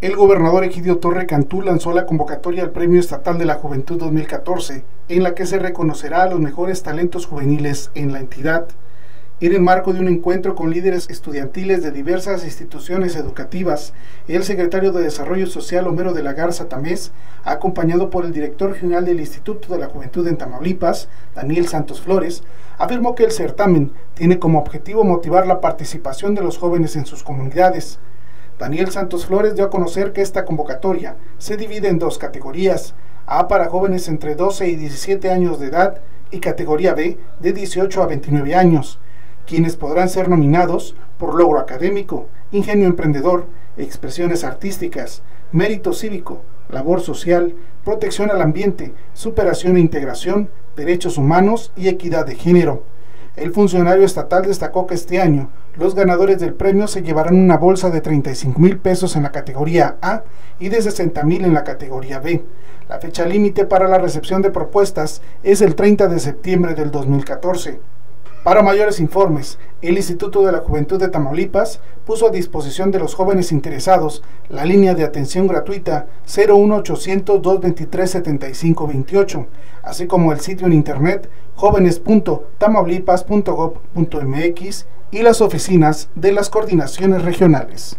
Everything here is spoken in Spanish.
El gobernador Egidio Torre Cantú lanzó la convocatoria al Premio Estatal de la Juventud 2014, en la que se reconocerá a los mejores talentos juveniles en la entidad. En el marco de un encuentro con líderes estudiantiles de diversas instituciones educativas, el secretario de Desarrollo Social Homero de la Garza Tamés, acompañado por el director general del Instituto de la Juventud en Tamaulipas, Daniel Santos Flores, afirmó que el certamen tiene como objetivo motivar la participación de los jóvenes en sus comunidades, Daniel Santos Flores dio a conocer que esta convocatoria se divide en dos categorías, A para jóvenes entre 12 y 17 años de edad y categoría B de 18 a 29 años, quienes podrán ser nominados por logro académico, ingenio emprendedor, expresiones artísticas, mérito cívico, labor social, protección al ambiente, superación e integración, derechos humanos y equidad de género. El funcionario estatal destacó que este año los ganadores del premio se llevarán una bolsa de 35 mil pesos en la categoría A y de 60 mil en la categoría B. La fecha límite para la recepción de propuestas es el 30 de septiembre del 2014. Para mayores informes, el Instituto de la Juventud de Tamaulipas puso a disposición de los jóvenes interesados la línea de atención gratuita 01800 223 7528, así como el sitio en internet jóvenes.tamaulipas.gov.mx y las oficinas de las coordinaciones regionales.